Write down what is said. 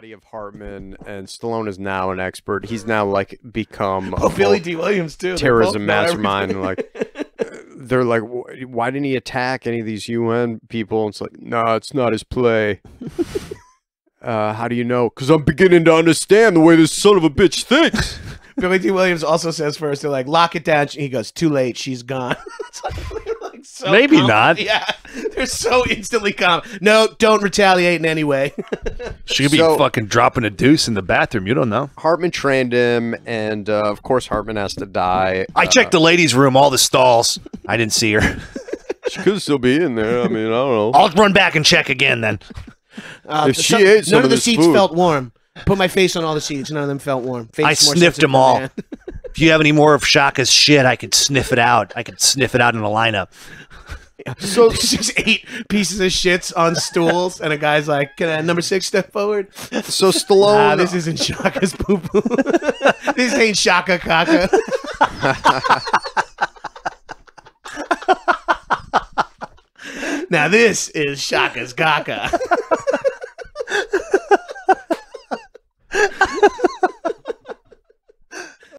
body of Hartman, and Stallone is now an expert. He's now like become a Oh, Billy Dee Williams too. Terrorism mastermind. Like they're like, why didn't he attack any of these UN people? And it's like, no, it's not his play. uh, how do you know? Because I'm beginning to understand the way this son of a bitch thinks. Billy Dee Williams also says first, they're like, lock it down. He goes, too late. She's gone. It's like, they're like so Maybe calm. not. Yeah. They're so instantly calm. No, don't retaliate in any way. She could be So- fucking dropping a deuce in the bathroom. You don't know. Hartman trained him, and uh, of course Hartman has to die. I checked the ladies' room, all the stalls. I didn't see her. She could still be in there. I mean, I don't know. I'll run back and check again then. Uh, If she ate some none of of the seats food. felt warm. Put my face on all the seats. None of them felt warm. Face I more sniffed them than all. Man. If you have any more of Shakka's shit, I could sniff it out. I could sniff it out in the lineup. So There's just eight pieces of shits on stools, and a guy's like, "Can I number six step forward?" so Stallone. Ah, this isn't Shakka's poo poo. this ain't Shakka Kaka. now this is Shakka's Kaka.